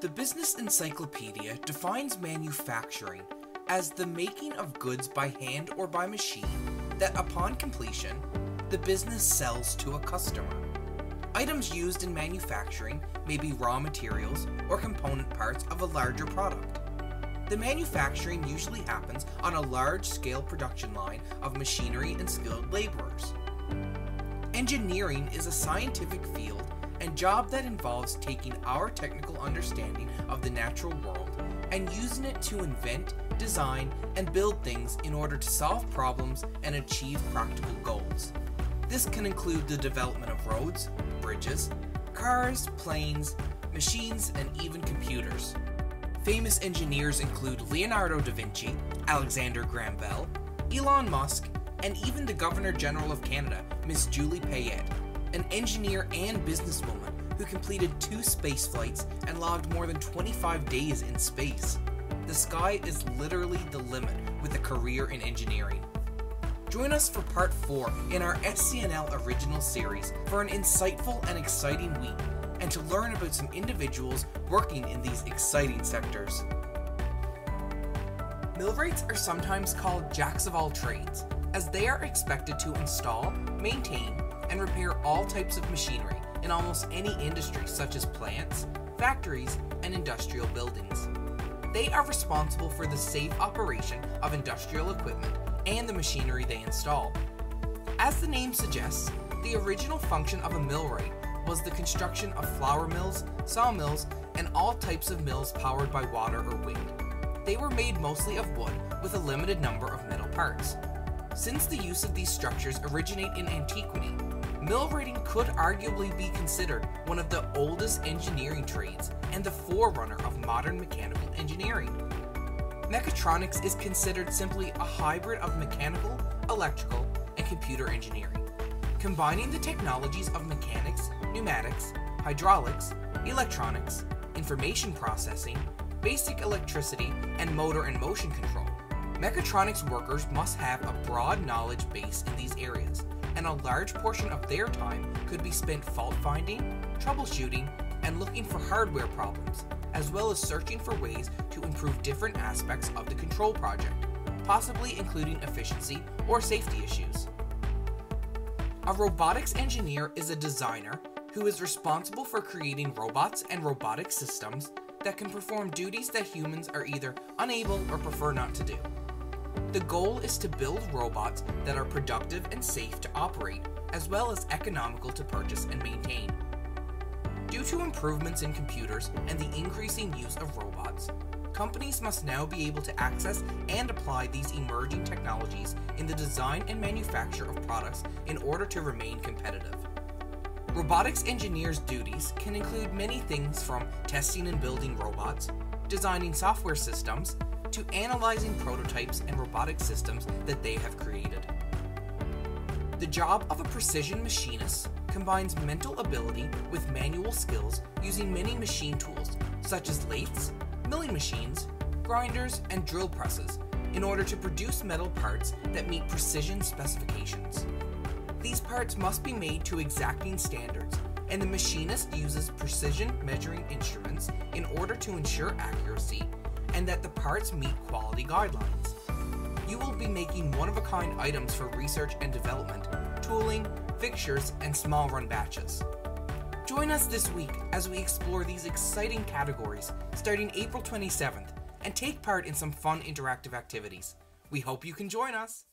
The Business Encyclopedia defines manufacturing as the making of goods by hand or by machine that upon completion, the business sells to a customer. Items used in manufacturing may be raw materials or component parts of a larger product. The manufacturing usually happens on a large scale production line of machinery and skilled laborers. Engineering is a scientific field and job that involves taking our technical understanding of the natural world and using it to invent, design, and build things in order to solve problems and achieve practical goals. This can include the development of roads, bridges, cars, planes, machines, and even computers. Famous engineers include Leonardo da Vinci, Alexander Graham Bell, Elon Musk, and even the Governor General of Canada, Miss Julie Payette, an engineer and businesswoman who completed two space flights and logged more than 25 days in space. The sky is literally the limit with a career in engineering. Join us for part 4 in our SCNL original series for an insightful and exciting week and to learn about some individuals working in these exciting sectors. Millwrights are sometimes called jacks of all trades, as they are expected to install, maintain, and repair all types of machinery in almost any industry, such as plants, factories, and industrial buildings. They are responsible for the safe operation of industrial equipment and the machinery they install. As the name suggests, the original function of a millwright was the construction of flour mills, sawmills, and all types of mills powered by water or wind. They were made mostly of wood with a limited number of metal parts. Since the use of these structures originate in antiquity, millwrighting could arguably be considered one of the oldest engineering trades and the forerunner of modern mechanical engineering. Mechatronics is considered simply a hybrid of mechanical, electrical, and computer engineering, combining the technologies of mechanics, pneumatics, hydraulics, electronics, information processing, basic electricity, and motor and motion control. Mechatronics workers must have a broad knowledge base in these areas, and a large portion of their time could be spent fault finding, troubleshooting, and looking for hardware problems, as well as searching for ways to improve different aspects of the control project, possibly including efficiency or safety issues. A robotics engineer is a designer who is responsible for creating robots and robotic systems that can perform duties that humans are either unable or prefer not to do. The goal is to build robots that are productive and safe to operate, as well as economical to purchase and maintain. Due to improvements in computers and the increasing use of robots, companies must now be able to access and apply these emerging technologies in the design and manufacture of products in order to remain competitive. Robotics engineers' duties can include many things from testing and building robots, designing software systems, to analyzing prototypes and robotic systems that they have created. The job of a precision machinist combines mental ability with manual skills using many machine tools, such as lathes, milling machines, grinders, and drill presses, in order to produce metal parts that meet precision specifications. These parts must be made to exacting standards, and the machinist uses precision measuring instruments in order to ensure accuracy and that the parts meet quality guidelines. You will be making one of a kind items for research and development, tooling, fixtures, and small run batches. Join us this week as we explore these exciting categories starting April 27th and take part in some fun interactive activities. We hope you can join us!